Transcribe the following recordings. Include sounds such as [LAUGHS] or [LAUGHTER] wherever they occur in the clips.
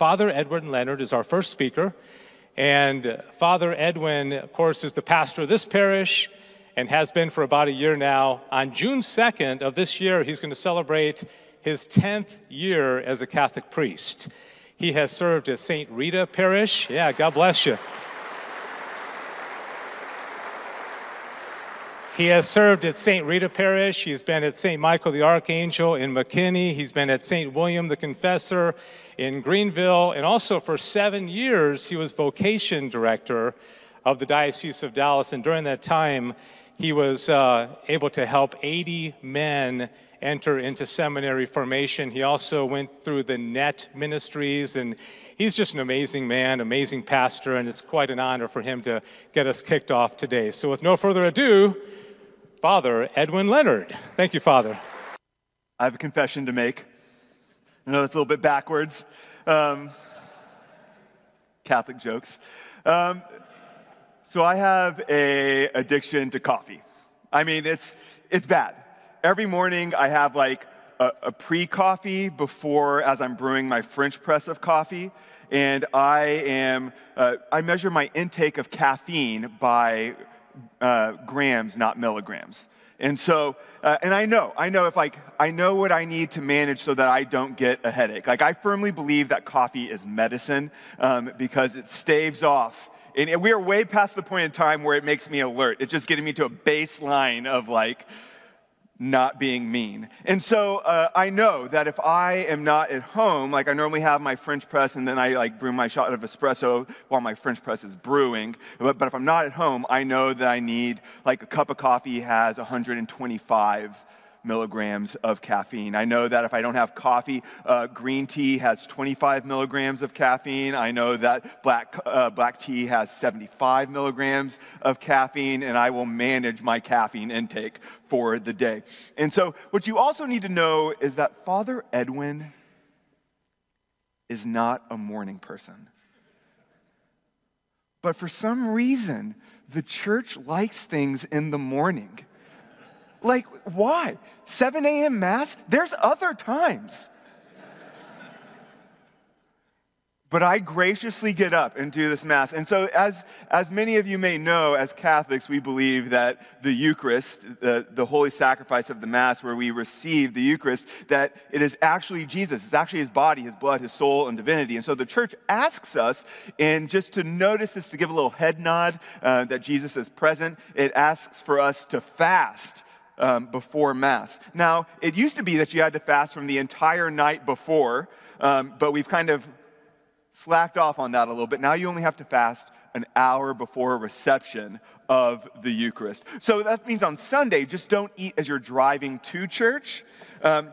Father Edwin Leonard is our first speaker. And Father Edwin, of course, is the pastor of this parish and has been for about a year now. On June 2nd of this year, he's going to celebrate his 10th year as a Catholic priest. He has served at St. Rita Parish. Yeah, God bless you. He has served at St. Rita Parish. He's been at St. Michael the Archangel in McKinney. He's been at St. William the Confessor in Greenville. And also for seven years, he was vocation director of the Diocese of Dallas. And during that time, he was uh, able to help 80 men enter into seminary formation. He also went through the NET ministries, and he's just an amazing man, amazing pastor, and it's quite an honor for him to get us kicked off today. So, with no further ado, Father Edwin Leonard. Thank you, Father. I have a confession to make. I know that's a little bit backwards. Um, Catholic jokes. Um, so I have a addiction to coffee. I mean, it's it's bad. Every morning I have like a, a pre-coffee before, as I'm brewing my French press of coffee, and I am uh, I measure my intake of caffeine by uh, grams, not milligrams. And so, uh, and I know, I know if like, I know what I need to manage so that I don't get a headache. Like, I firmly believe that coffee is medicine um, because it staves off. And we are way past the point in time where it makes me alert. It's just getting me to a baseline of like, not being mean. And so uh, I know that if I am not at home, like I normally have my French press and then I like brew my shot of espresso while my French press is brewing. But, but if I'm not at home, I know that I need like a cup of coffee has 125 milligrams of caffeine. I know that if I don't have coffee, uh, green tea has 25 milligrams of caffeine. I know that black, uh, black tea has 75 milligrams of caffeine, and I will manage my caffeine intake for the day. And so, what you also need to know is that Father Edwin is not a morning person. But for some reason, the church likes things in the morning. Like, why? 7 a.m. Mass? There's other times. but I graciously get up and do this Mass. And so, as, as many of you may know, as Catholics, we believe that the Eucharist, the, the holy sacrifice of the Mass, where we receive the Eucharist, that it is actually Jesus. It's actually his body, his blood, his soul, and divinity. And so the church asks us, and just to notice this, to give a little head nod uh, that Jesus is present, it asks for us to fast um, before Mass. Now, it used to be that you had to fast from the entire night before, um, but we've kind of slacked off on that a little bit. Now you only have to fast an hour before reception of the Eucharist. So that means on Sunday, just don't eat as you're driving to church. Um,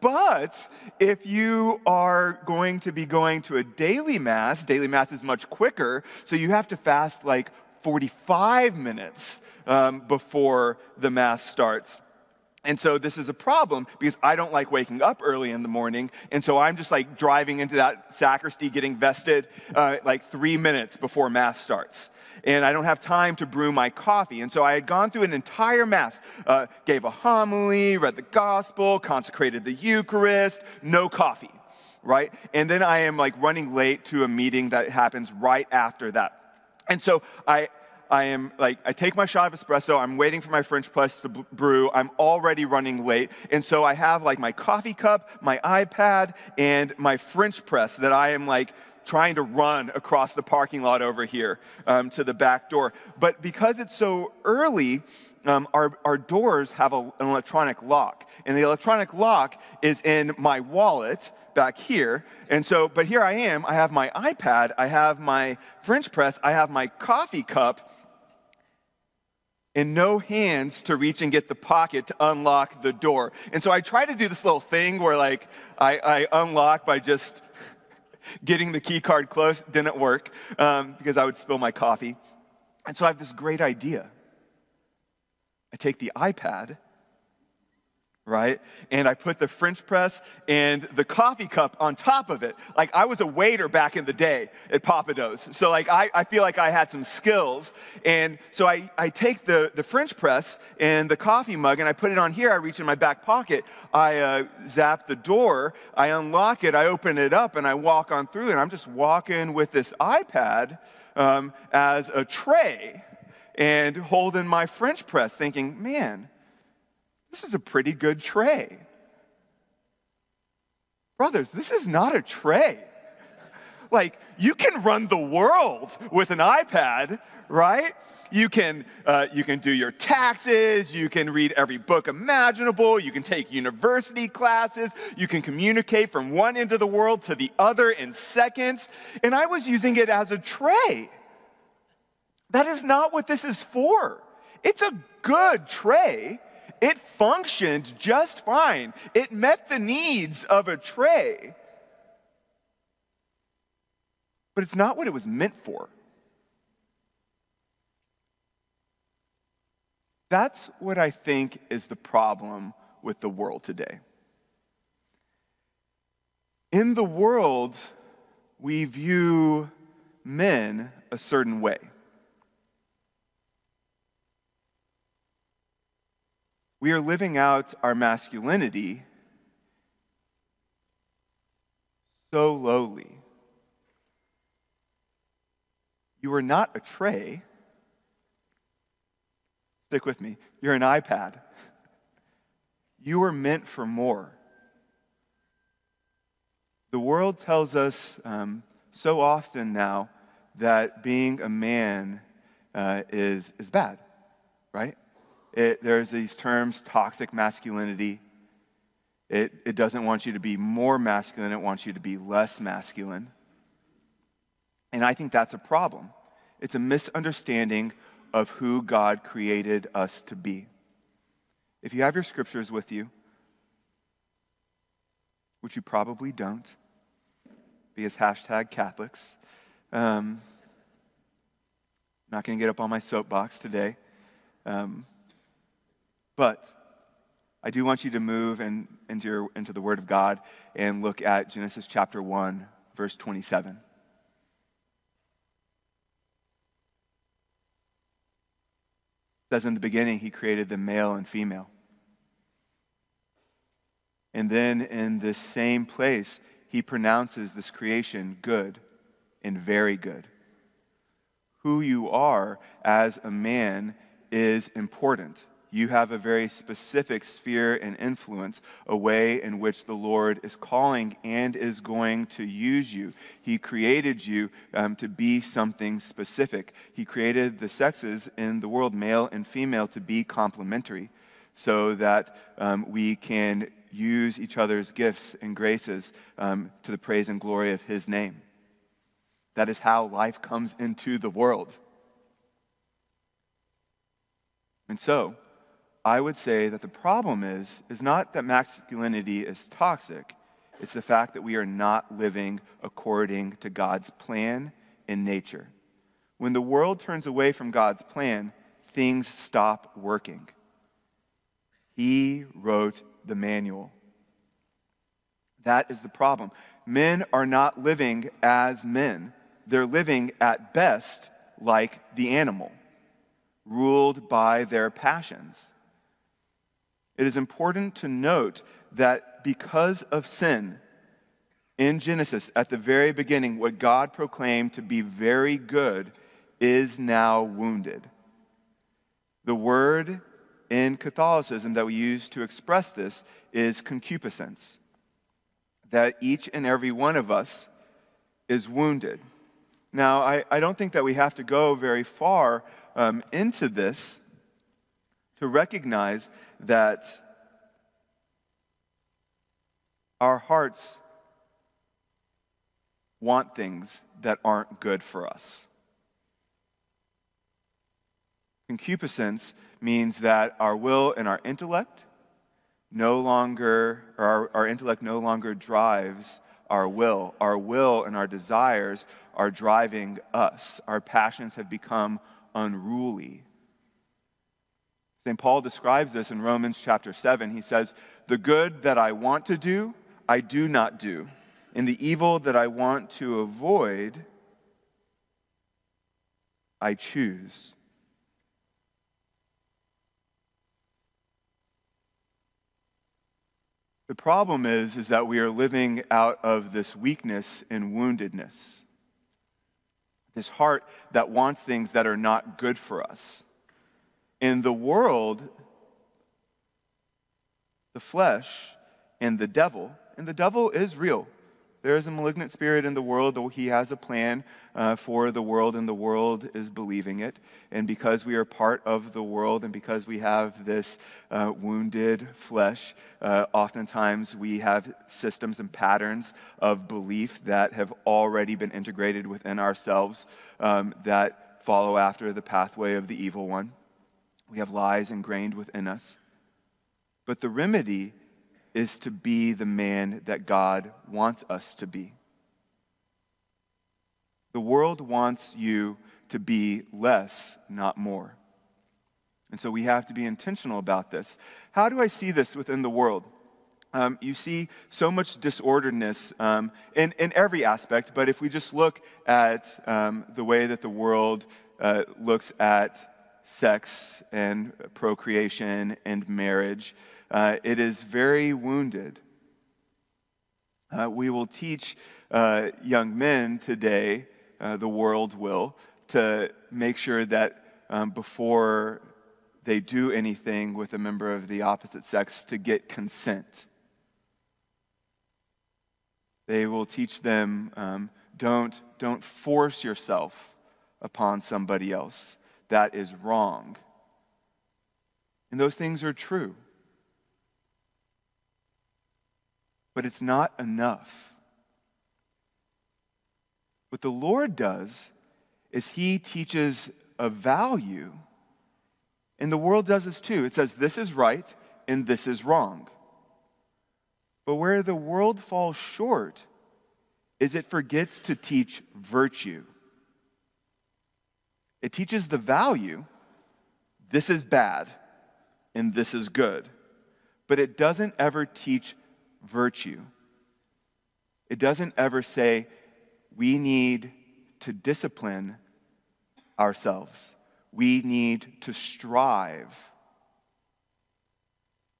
but if you are going to be going to a daily Mass, daily Mass is much quicker, so you have to fast like 45 minutes um, before the Mass starts. And so this is a problem because I don't like waking up early in the morning. And so I'm just like driving into that sacristy, getting vested uh, like three minutes before Mass starts. And I don't have time to brew my coffee. And so I had gone through an entire Mass, uh, gave a homily, read the gospel, consecrated the Eucharist, no coffee, right? And then I am like running late to a meeting that happens right after that. And so I, I am like, I take my shot of espresso, I'm waiting for my French press to brew, I'm already running late. And so I have like my coffee cup, my iPad, and my French press that I am like trying to run across the parking lot over here um, to the back door. But because it's so early, um, our, our doors have a, an electronic lock. And the electronic lock is in my wallet back here. And so, but here I am. I have my iPad, I have my French press, I have my coffee cup, and no hands to reach and get the pocket to unlock the door. And so I try to do this little thing where, like, I, I unlock by just [LAUGHS] getting the key card close. Didn't work um, because I would spill my coffee. And so I have this great idea. I take the iPad right? And I put the French press and the coffee cup on top of it. Like I was a waiter back in the day at Pappadeaux. So like I, I feel like I had some skills. And so I, I take the, the French press and the coffee mug and I put it on here. I reach in my back pocket. I uh, zap the door. I unlock it. I open it up and I walk on through. And I'm just walking with this iPad um, as a tray and holding my French press thinking, man, this is a pretty good tray. Brothers, this is not a tray. Like, you can run the world with an iPad, right? You can, uh, you can do your taxes, you can read every book imaginable, you can take university classes, you can communicate from one end of the world to the other in seconds. And I was using it as a tray. That is not what this is for. It's a good tray, it functioned just fine. It met the needs of a tray. But it's not what it was meant for. That's what I think is the problem with the world today. In the world, we view men a certain way. We are living out our masculinity so lowly. You are not a tray. Stick with me. You're an iPad. You are meant for more. The world tells us um, so often now that being a man uh, is, is bad, right? It, there's these terms toxic masculinity. It, it doesn't want you to be more masculine, it wants you to be less masculine. And I think that's a problem. It's a misunderstanding of who God created us to be. If you have your scriptures with you, which you probably don't, because hashtag Catholics, um, not going to get up on my soapbox today. Um, but I do want you to move in, into, your, into the Word of God and look at Genesis chapter 1, verse 27. It says in the beginning, he created the male and female. And then in this same place, he pronounces this creation good and very good. Who you are as a man is important you have a very specific sphere and influence, a way in which the Lord is calling and is going to use you. He created you um, to be something specific. He created the sexes in the world, male and female, to be complementary so that um, we can use each other's gifts and graces um, to the praise and glory of His name. That is how life comes into the world. And so, I would say that the problem is, is not that masculinity is toxic, it's the fact that we are not living according to God's plan in nature. When the world turns away from God's plan, things stop working. He wrote the manual. That is the problem. Men are not living as men, they're living at best like the animal, ruled by their passions it is important to note that because of sin, in Genesis, at the very beginning, what God proclaimed to be very good is now wounded. The word in Catholicism that we use to express this is concupiscence, that each and every one of us is wounded. Now, I, I don't think that we have to go very far um, into this to recognize that our hearts want things that aren't good for us. Concupiscence means that our will and our intellect no longer, or our, our intellect no longer drives our will. Our will and our desires are driving us. Our passions have become unruly. St. Paul describes this in Romans chapter 7. He says, The good that I want to do, I do not do. And the evil that I want to avoid, I choose. The problem is, is that we are living out of this weakness and woundedness. This heart that wants things that are not good for us. In the world, the flesh and the devil, and the devil is real. There is a malignant spirit in the world, though he has a plan uh, for the world, and the world is believing it. And because we are part of the world, and because we have this uh, wounded flesh, uh, oftentimes we have systems and patterns of belief that have already been integrated within ourselves um, that follow after the pathway of the evil one. We have lies ingrained within us. But the remedy is to be the man that God wants us to be. The world wants you to be less, not more. And so we have to be intentional about this. How do I see this within the world? Um, you see so much disorderedness um, in, in every aspect, but if we just look at um, the way that the world uh, looks at sex and procreation and marriage, uh, it is very wounded. Uh, we will teach uh, young men today, uh, the world will, to make sure that um, before they do anything with a member of the opposite sex, to get consent. They will teach them um, don't, don't force yourself upon somebody else. That is wrong. And those things are true. but it's not enough. What the Lord does is He teaches a value, and the world does this too. It says, This is right and this is wrong. But where the world falls short is it forgets to teach virtue. It teaches the value this is bad and this is good, but it doesn't ever teach virtue. It doesn't ever say we need to discipline ourselves. We need to strive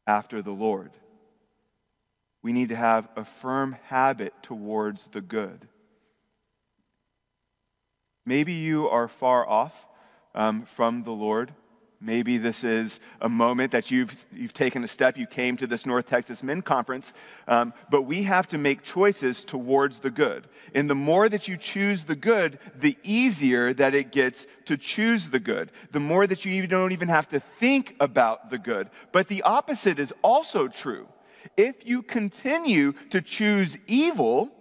after the Lord. We need to have a firm habit towards the good. Maybe you are far off um, from the Lord. Maybe this is a moment that you've, you've taken a step. You came to this North Texas Men Conference, um, but we have to make choices towards the good. And the more that you choose the good, the easier that it gets to choose the good. The more that you even don't even have to think about the good. But the opposite is also true. If you continue to choose evil,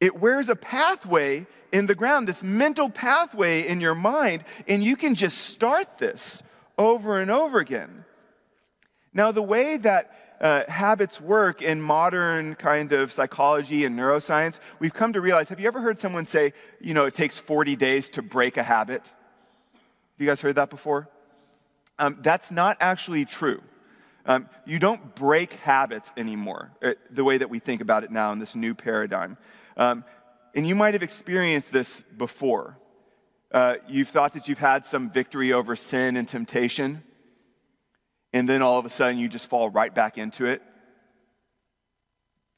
it wears a pathway in the ground, this mental pathway in your mind, and you can just start this over and over again. Now, the way that uh, habits work in modern kind of psychology and neuroscience, we've come to realize have you ever heard someone say, you know, it takes 40 days to break a habit? Have you guys heard that before? Um, that's not actually true. Um, you don't break habits anymore, uh, the way that we think about it now in this new paradigm. Um, and you might have experienced this before. Uh, you've thought that you've had some victory over sin and temptation, and then all of a sudden you just fall right back into it.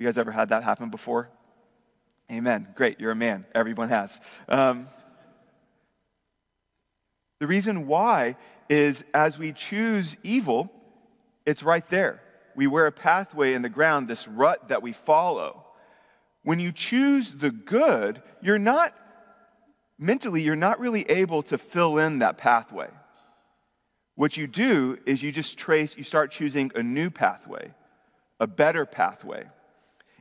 You guys ever had that happen before? Amen. Great, you're a man. Everyone has. Um, the reason why is as we choose evil, it's right there. We wear a pathway in the ground, this rut that we follow. When you choose the good, you're not, mentally, you're not really able to fill in that pathway. What you do is you just trace, you start choosing a new pathway, a better pathway.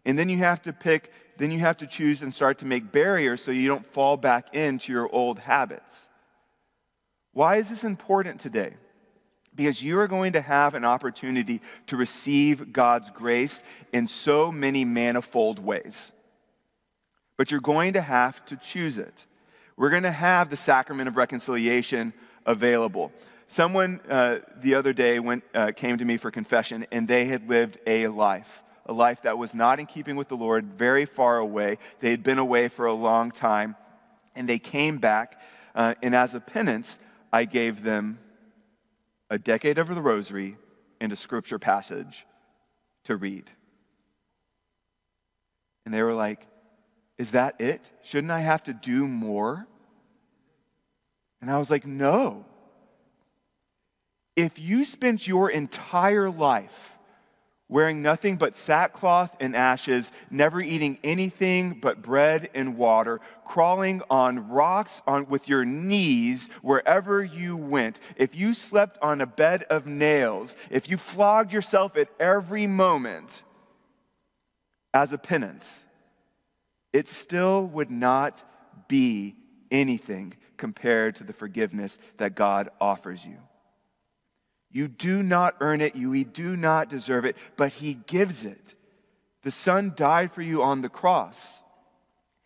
And then you have to pick, then you have to choose and start to make barriers so you don't fall back into your old habits. Why is this important today? Because you are going to have an opportunity to receive God's grace in so many manifold ways. But you're going to have to choose it. We're going to have the sacrament of reconciliation available. Someone uh, the other day went, uh, came to me for confession, and they had lived a life, a life that was not in keeping with the Lord, very far away. They had been away for a long time, and they came back. Uh, and as a penance, I gave them a decade of the rosary and a scripture passage to read. And they were like, Is that it? Shouldn't I have to do more? And I was like, No. If you spent your entire life wearing nothing but sackcloth and ashes, never eating anything but bread and water, crawling on rocks on, with your knees wherever you went, if you slept on a bed of nails, if you flogged yourself at every moment as a penance, it still would not be anything compared to the forgiveness that God offers you. You do not earn it, you do not deserve it, but He gives it. The Son died for you on the cross.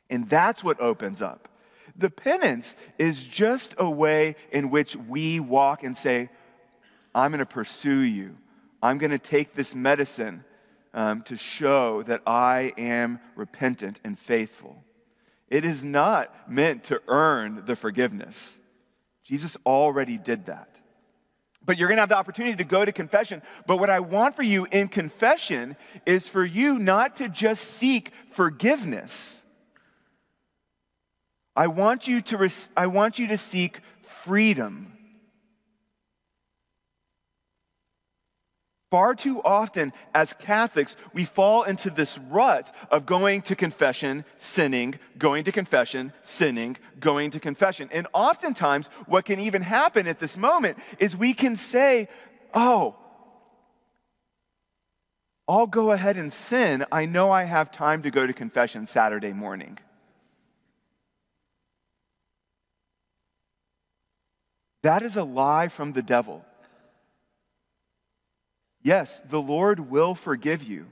And that's what opens up. The penance is just a way in which we walk and say, I'm going to pursue you. I'm going to take this medicine um, to show that I am repentant and faithful. It is not meant to earn the forgiveness. Jesus already did that but you're going to have the opportunity to go to confession. But what I want for you in confession is for you not to just seek forgiveness. I want you to, I want you to seek freedom. Far too often, as Catholics, we fall into this rut of going to confession, sinning, going to confession, sinning, going to confession. And oftentimes, what can even happen at this moment is we can say, Oh, I'll go ahead and sin. I know I have time to go to confession Saturday morning. That is a lie from the devil. Yes, the Lord will forgive you,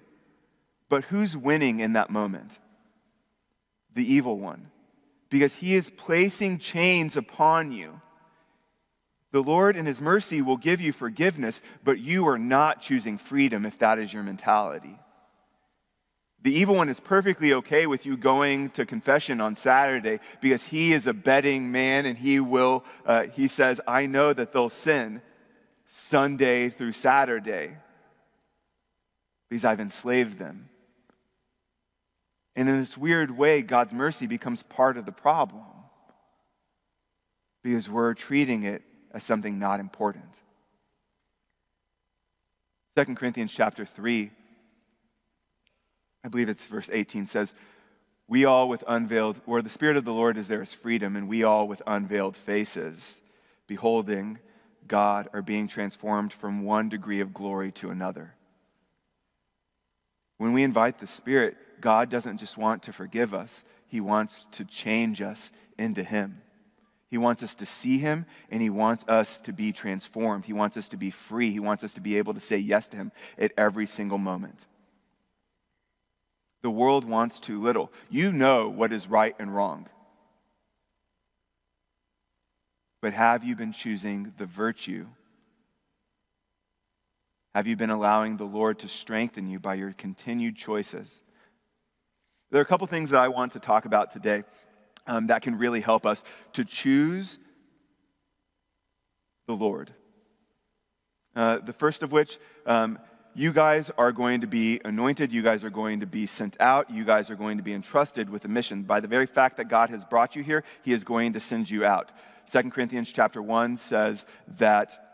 but who's winning in that moment? The evil one, because he is placing chains upon you. The Lord, in his mercy, will give you forgiveness, but you are not choosing freedom if that is your mentality. The evil one is perfectly okay with you going to confession on Saturday because he is a betting man and he will, uh, he says, I know that they'll sin Sunday through Saturday because I've enslaved them. And in this weird way, God's mercy becomes part of the problem because we're treating it as something not important. 2 Corinthians chapter 3, I believe it's verse 18 says, We all with unveiled, where the Spirit of the Lord is, there is freedom, and we all with unveiled faces, beholding God, are being transformed from one degree of glory to another. When we invite the Spirit, God doesn't just want to forgive us, He wants to change us into Him. He wants us to see Him and He wants us to be transformed. He wants us to be free. He wants us to be able to say yes to Him at every single moment. The world wants too little. You know what is right and wrong. But have you been choosing the virtue have you been allowing the Lord to strengthen you by your continued choices? There are a couple things that I want to talk about today um, that can really help us to choose the Lord. Uh, the first of which, um, you guys are going to be anointed. You guys are going to be sent out. You guys are going to be entrusted with a mission. By the very fact that God has brought you here, He is going to send you out. 2 Corinthians chapter 1 says that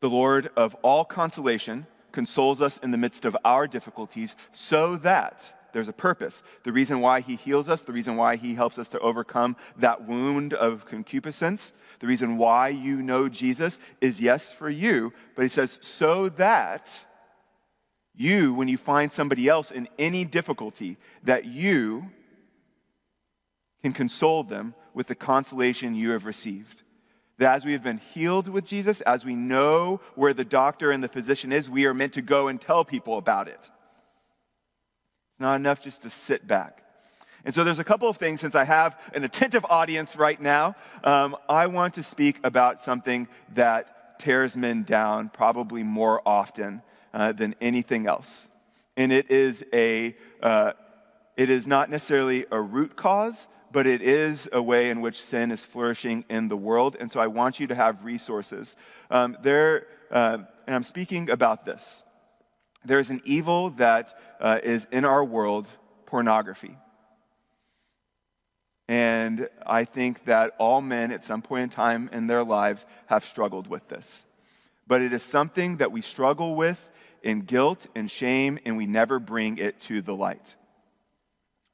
the Lord of all consolation consoles us in the midst of our difficulties so that there's a purpose. The reason why he heals us, the reason why he helps us to overcome that wound of concupiscence, the reason why you know Jesus is yes for you, but he says, so that you, when you find somebody else in any difficulty, that you can console them with the consolation you have received. That as we have been healed with Jesus, as we know where the doctor and the physician is, we are meant to go and tell people about it. It's not enough just to sit back. And so there's a couple of things, since I have an attentive audience right now, um, I want to speak about something that tears men down probably more often uh, than anything else. And it is, a, uh, it is not necessarily a root cause, but it is a way in which sin is flourishing in the world. And so I want you to have resources. Um, there, uh, and I'm speaking about this. There's an evil that uh, is in our world pornography. And I think that all men at some point in time in their lives have struggled with this. But it is something that we struggle with in guilt and shame, and we never bring it to the light.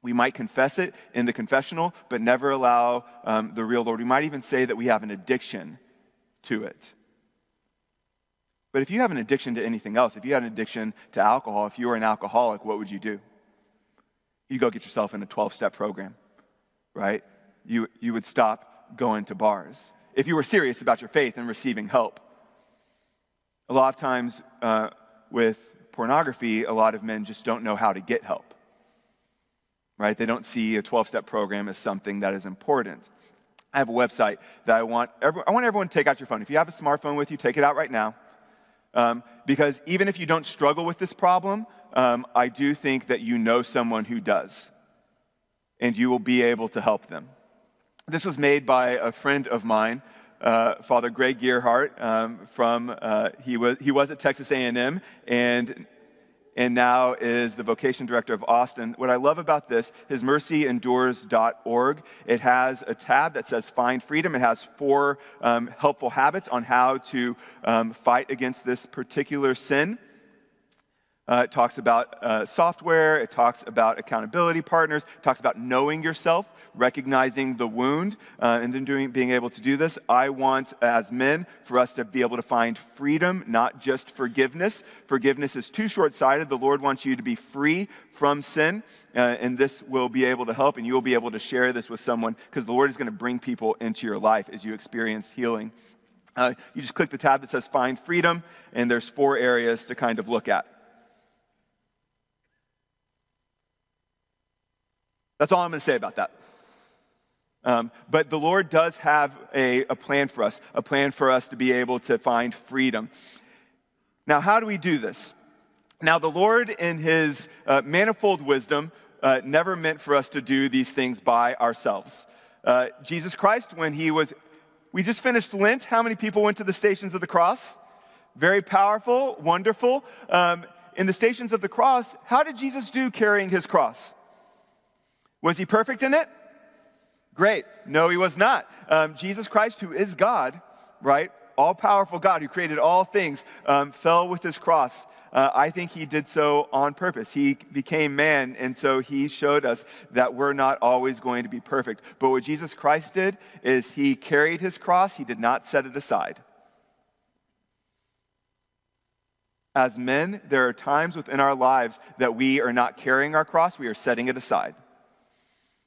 We might confess it in the confessional, but never allow um, the real Lord. We might even say that we have an addiction to it. But if you have an addiction to anything else, if you had an addiction to alcohol, if you were an alcoholic, what would you do? You'd go get yourself in a 12 step program, right? You, you would stop going to bars. If you were serious about your faith and receiving help. A lot of times uh, with pornography, a lot of men just don't know how to get help, right? They don't see a 12 step program as something that is important. I have a website that I want, every, I want everyone to take out your phone. If you have a smartphone with you, take it out right now. Um, because even if you don't struggle with this problem, um, I do think that you know someone who does, and you will be able to help them. This was made by a friend of mine, uh, Father Greg Gerhart. Um, from uh, he was he was at Texas A&M, and and now is the vocation director of Austin. What I love about this, his mercyendures.org, it has a tab that says Find Freedom. It has four um, helpful habits on how to um, fight against this particular sin. Uh, it talks about uh, software, it talks about accountability partners, it talks about knowing yourself, recognizing the wound, uh, and then doing, being able to do this. I want, as men, for us to be able to find freedom, not just forgiveness. Forgiveness is too short sighted. The Lord wants you to be free from sin, uh, and this will be able to help, and you will be able to share this with someone because the Lord is going to bring people into your life as you experience healing. Uh, you just click the tab that says Find Freedom, and there's four areas to kind of look at. That's all I'm going to say about that. Um, but the Lord does have a, a plan for us, a plan for us to be able to find freedom. Now, how do we do this? Now, the Lord, in His uh, manifold wisdom, uh, never meant for us to do these things by ourselves. Uh, Jesus Christ, when He was, we just finished Lent. How many people went to the stations of the cross? Very powerful, wonderful. Um, in the stations of the cross, how did Jesus do carrying His cross? Was he perfect in it? Great. No, he was not. Um, Jesus Christ, who is God, right? All powerful God who created all things, um, fell with his cross. Uh, I think he did so on purpose. He became man, and so he showed us that we're not always going to be perfect. But what Jesus Christ did is he carried his cross, he did not set it aside. As men, there are times within our lives that we are not carrying our cross, we are setting it aside.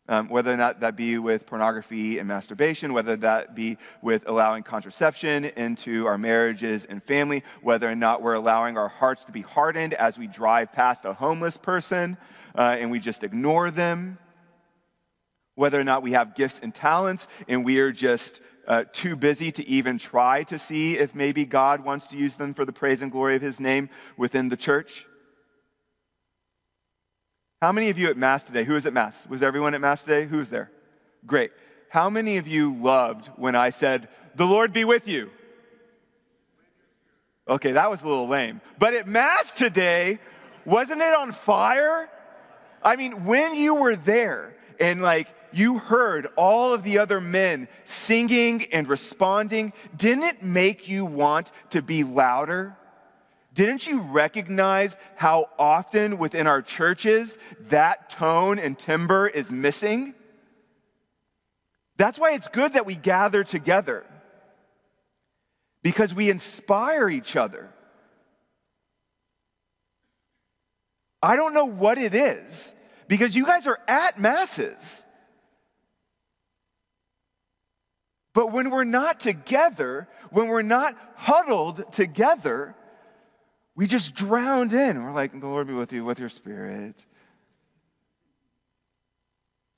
Um, whether or not that be with pornography and masturbation, whether that be with allowing contraception into our marriages and family, whether or not we're allowing our hearts to be hardened as we drive past a homeless person uh, and we just ignore them, whether or not we have gifts and talents and we are just uh, too busy to even try to see if maybe God wants to use them for the praise and glory of His name within the church. How many of you at Mass today? Who was at Mass? Was everyone at Mass today? Who was there? Great. How many of you loved when I said, The Lord be with you? Okay, that was a little lame. But at Mass today, wasn't it on fire? I mean, when you were there and like you heard all of the other men singing and responding, didn't it make you want to be louder? Didn't you recognize how often within our churches that tone and timbre is missing? That's why it's good that we gather together because we inspire each other. I don't know what it is because you guys are at masses. But when we're not together, when we're not huddled together, we just drowned in. We're like, the Lord be with you with your spirit.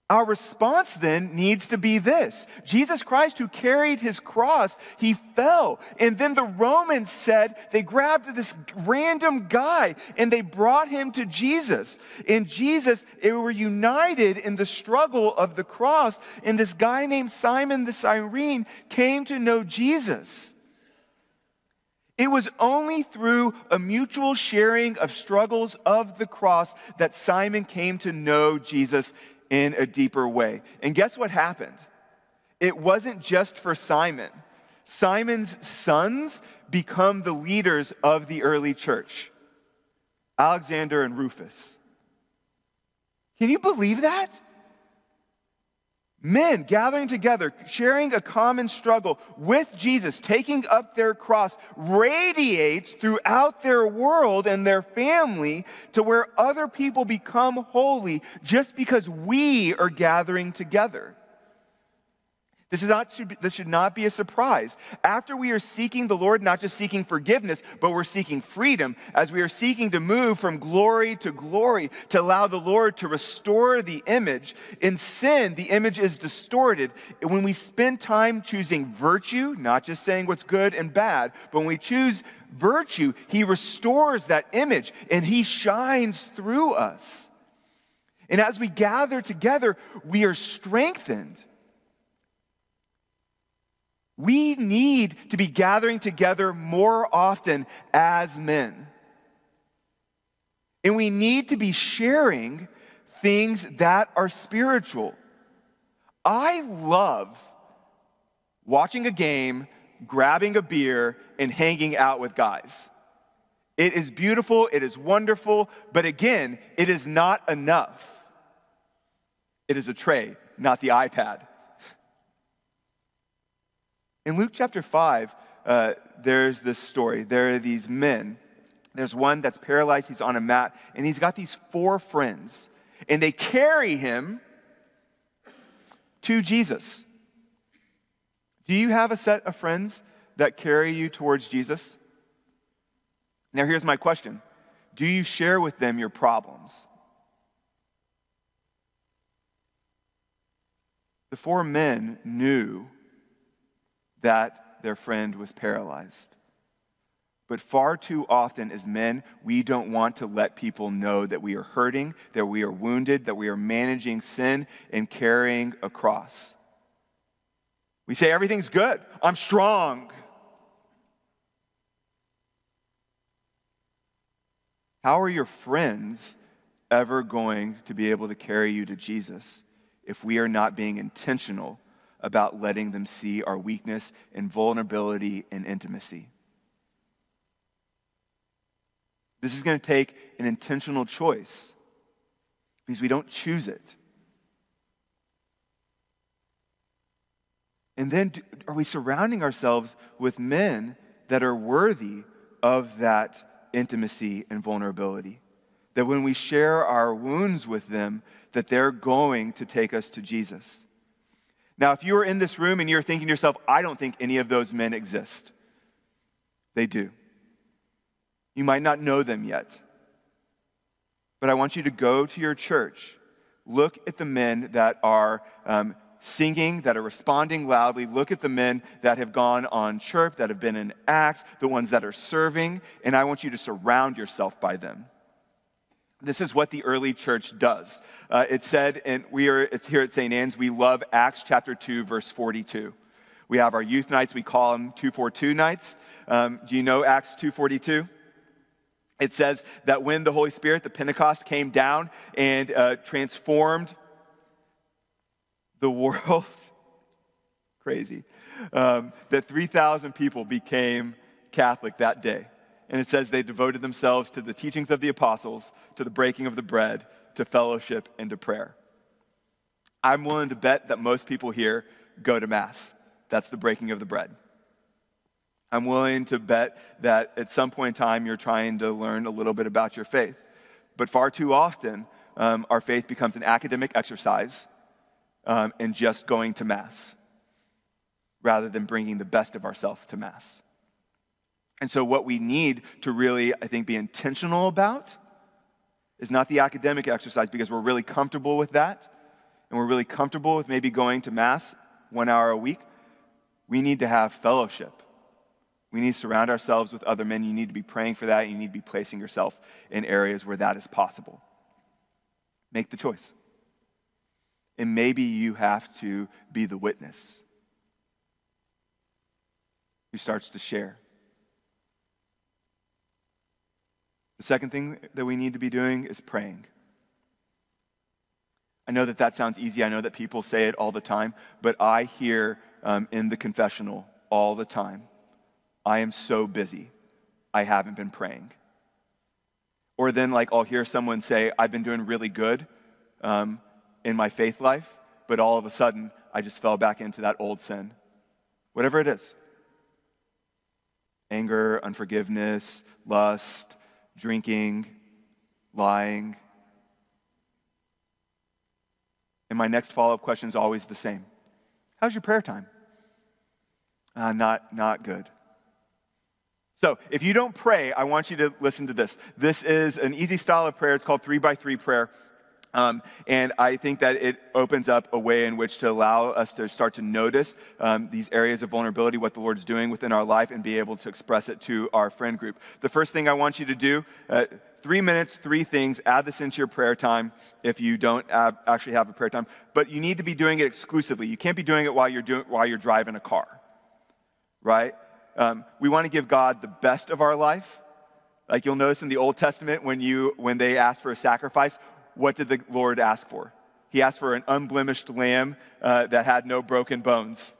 Our response then needs to be this Jesus Christ, who carried his cross, he fell. And then the Romans said they grabbed this random guy and they brought him to Jesus. And Jesus, they were united in the struggle of the cross. And this guy named Simon the Cyrene came to know Jesus. It was only through a mutual sharing of struggles of the cross that Simon came to know Jesus in a deeper way. And guess what happened? It wasn't just for Simon. Simon's sons become the leaders of the early church Alexander and Rufus. Can you believe that? Men gathering together, sharing a common struggle with Jesus, taking up their cross, radiates throughout their world and their family to where other people become holy just because we are gathering together. This, is not, this should not be a surprise. After we are seeking the Lord, not just seeking forgiveness, but we're seeking freedom, as we are seeking to move from glory to glory, to allow the Lord to restore the image. In sin, the image is distorted. When we spend time choosing virtue, not just saying what's good and bad, but when we choose virtue, He restores that image and He shines through us. And as we gather together, we are strengthened. We need to be gathering together more often as men. And we need to be sharing things that are spiritual. I love watching a game, grabbing a beer, and hanging out with guys. It is beautiful, it is wonderful, but again, it is not enough. It is a tray, not the iPad. In Luke chapter 5, uh, there's this story. There are these men. There's one that's paralyzed, he's on a mat, and he's got these four friends. And they carry him to Jesus. Do you have a set of friends that carry you towards Jesus? Now, here's my question Do you share with them your problems? The four men knew that their friend was paralyzed. But far too often, as men, we don't want to let people know that we are hurting, that we are wounded, that we are managing sin and carrying a cross. We say, everything's good, I'm strong. How are your friends ever going to be able to carry you to Jesus if we are not being intentional about letting them see our weakness and vulnerability and intimacy. This is going to take an intentional choice because we don't choose it. And then, are we surrounding ourselves with men that are worthy of that intimacy and vulnerability? That when we share our wounds with them, that they're going to take us to Jesus. Now, if you are in this room and you're thinking to yourself, I don't think any of those men exist, they do. You might not know them yet. But I want you to go to your church, look at the men that are um, singing, that are responding loudly. Look at the men that have gone on CRHP, that have been in ACTS, the ones that are serving, and I want you to surround yourself by them. This is what the early church does. Uh, it said, and we are, it's here at St. Anne's, we love Acts chapter 2, verse 42. We have our youth nights, we call them 242 nights. Um, do you know Acts 242? It says that when the Holy Spirit, the Pentecost, came down and uh, transformed the [LAUGHS] world, crazy, um, that 3,000 people became Catholic that day. And it says they devoted themselves to the teachings of the apostles, to the breaking of the bread, to fellowship, and to prayer. I'm willing to bet that most people here go to Mass. That's the breaking of the bread. I'm willing to bet that at some point in time you're trying to learn a little bit about your faith. But far too often, um, our faith becomes an academic exercise um, and just going to Mass rather than bringing the best of ourselves to Mass. And so, what we need to really, I think, be intentional about is not the academic exercise because we're really comfortable with that. and we're really comfortable with maybe going to Mass one hour a week, we need to have fellowship. We need to surround ourselves with other men. You need to be praying for that. You need to be placing yourself in areas where that is possible. Make the choice. And maybe you have to be the witness who starts to share. The second thing that we need to be doing is praying. I know that that sounds easy. I know that people say it all the time, but I hear um, in the confessional all the time I am so busy, I haven't been praying. Or then, like, I'll hear someone say, I've been doing really good um, in my faith life, but all of a sudden, I just fell back into that old sin. Whatever it is anger, unforgiveness, lust, drinking, lying. And my next follow up question is always the same How's your prayer time? Uh, not, not good. So, if you don't pray, I want you to listen to this. This is an easy style of prayer. It's called three by three prayer. Um, and I think that it opens up a way in which to allow us to start to notice um, these areas of vulnerability, what the Lord's doing within our life, and be able to express it to our friend group. The first thing I want you to do uh, three minutes, three things, add this into your prayer time if you don't actually have a prayer time. But you need to be doing it exclusively. You can't be doing it while you're, doing, while you're driving a car, right? Um, we want to give God the best of our life. Like you'll notice in the Old Testament when, you, when they asked for a sacrifice, what did the Lord ask for? He asked for an unblemished lamb uh, that had no broken bones.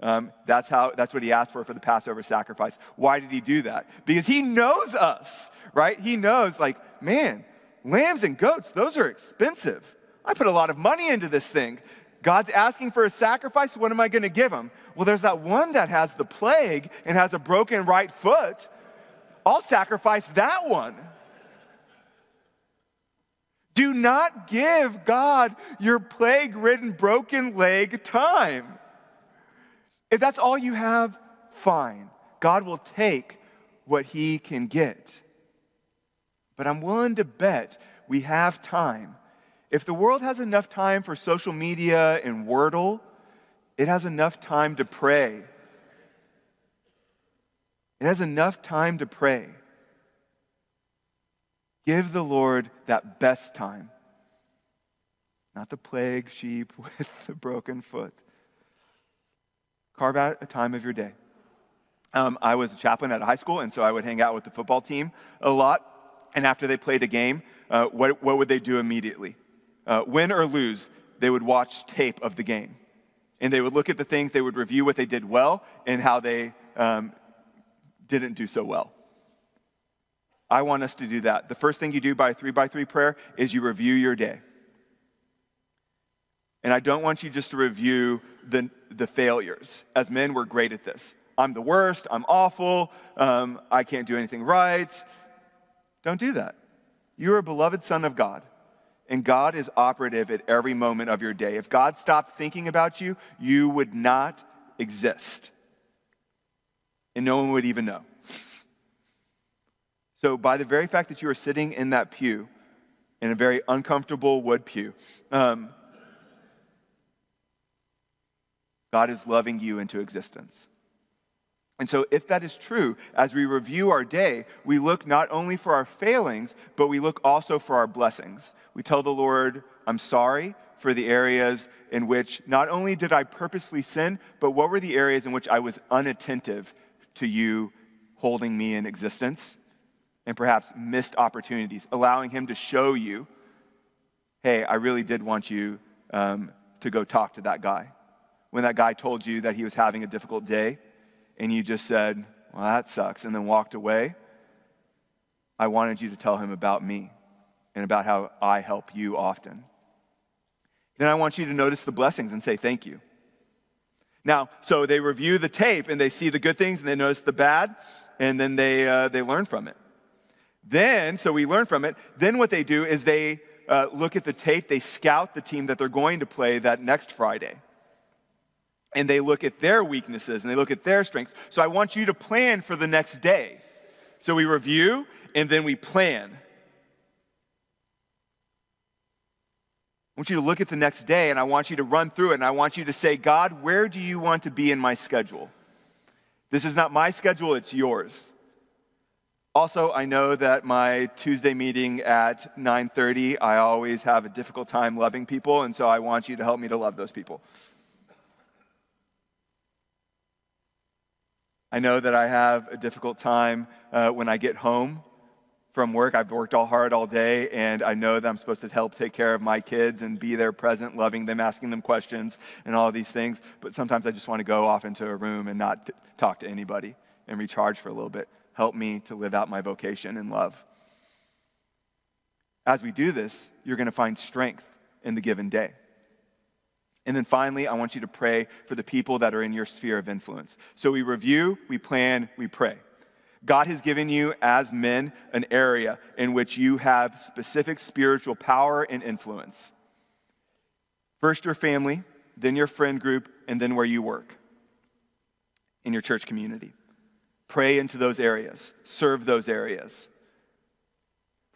Um, that's, how, that's what he asked for for the Passover sacrifice. Why did he do that? Because he knows us, right? He knows, like, man, lambs and goats, those are expensive. I put a lot of money into this thing. God's asking for a sacrifice. What am I going to give him? Well, there's that one that has the plague and has a broken right foot. I'll sacrifice that one. Do not give God your plague ridden, broken leg time. If that's all you have, fine. God will take what he can get. But I'm willing to bet we have time. If the world has enough time for social media and Wordle, it has enough time to pray. It has enough time to pray. Give the Lord that best time, not the plague sheep [LAUGHS] with the broken foot. Carve out a time of your day. Um, I was a chaplain at a high school, and so I would hang out with the football team a lot. And after they played a game, uh, what, what would they do immediately? Uh, win or lose, they would watch tape of the game. And they would look at the things, they would review what they did well and how they um, didn't do so well. I want us to do that. The first thing you do by a three by three prayer is you review your day. And I don't want you just to review the, the failures. As men, we're great at this. I'm the worst, I'm awful, um, I can't do anything right. Don't do that. You're a beloved son of God, and God is operative at every moment of your day. If God stopped thinking about you, you would not exist, and no one would even know. So, by the very fact that you are sitting in that pew, in a very uncomfortable wood pew, um, God is loving you into existence. And so, if that is true, as we review our day, we look not only for our failings, but we look also for our blessings. We tell the Lord, I'm sorry for the areas in which not only did I purposely sin, but what were the areas in which I was unattentive to you holding me in existence? And perhaps missed opportunities, allowing Him to show you, hey, I really did want you um, to go talk to that guy. When that guy told you that he was having a difficult day, and you just said, well, that sucks, and then walked away, I wanted you to tell him about me and about how I help you often. Then I want you to notice the blessings and say thank you. Now, so they review the tape and they see the good things and they notice the bad, and then they, uh, they learn from it. Then, so we learn from it, then what they do is they uh, look at the tape, they scout the team that they're going to play that next Friday. And they look at their weaknesses and they look at their strengths. So I want you to plan for the next day. So we review and then we plan. I want you to look at the next day and I want you to run through it and I want you to say, God, where do you want to be in my schedule? This is not my schedule, it's yours. Also, I know that my Tuesday meeting at 9:30, I always have a difficult time loving people, and so I want you to help me to love those people. I know that I have a difficult time uh, when I get home from work. I've worked all hard all day, and I know that I'm supposed to help take care of my kids and be there present, loving them, asking them questions, and all these things. But sometimes I just want to go off into a room and not t- talk to anybody and recharge for a little bit. Help me to live out my vocation in love. As we do this, you're going to find strength in the given day. And then finally, I want you to pray for the people that are in your sphere of influence. So we review, we plan, we pray. God has given you, as men, an area in which you have specific spiritual power and influence. First, your family, then your friend group, and then where you work in your church community. Pray into those areas, serve those areas,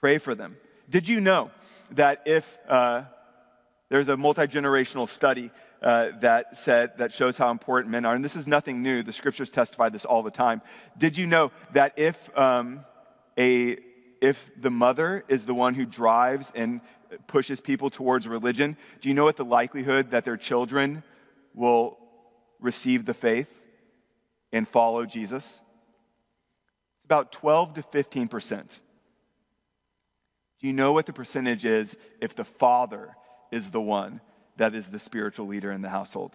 pray for them. Did you know that if uh, there's a multi generational study uh, that said that shows how important men are. And this is nothing new. The scriptures testify this all the time. Did you know that if um, a if the mother is the one who drives and pushes people towards religion, do you know what the likelihood that their children will receive the faith and follow Jesus? About 12 to 15 percent. Do you know what the percentage is if the father is the one that is the spiritual leader in the household.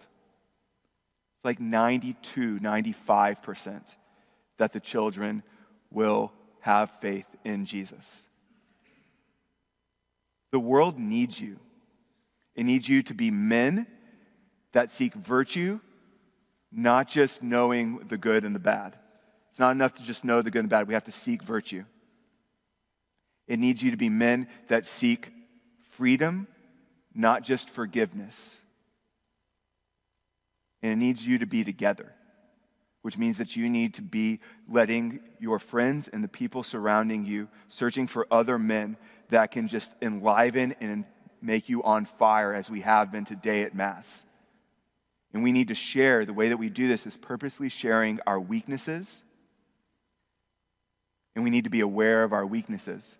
It's like 92, 95% that the children will have faith in Jesus. The world needs you. It needs you to be men that seek virtue, not just knowing the good and the bad. It's not enough to just know the good and bad. We have to seek virtue. It needs you to be men that seek freedom not just forgiveness. And it needs you to be together, which means that you need to be letting your friends and the people surrounding you searching for other men that can just enliven and make you on fire as we have been today at Mass. And we need to share. The way that we do this is purposely sharing our weaknesses. And we need to be aware of our weaknesses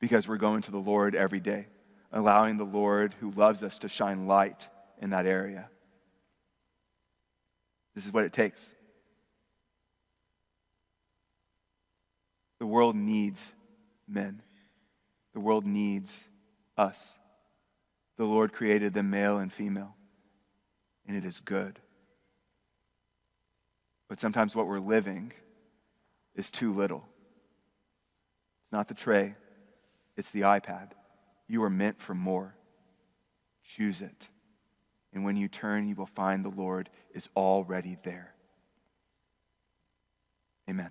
because we're going to the Lord every day allowing the Lord who loves us to shine light in that area. This is what it takes. The world needs men. The world needs us. The Lord created them male and female, and it is good. But sometimes what we're living is too little. It's not the tray, it's the iPad. You are meant for more. Choose it. And when you turn, you will find the Lord is already there. Amen.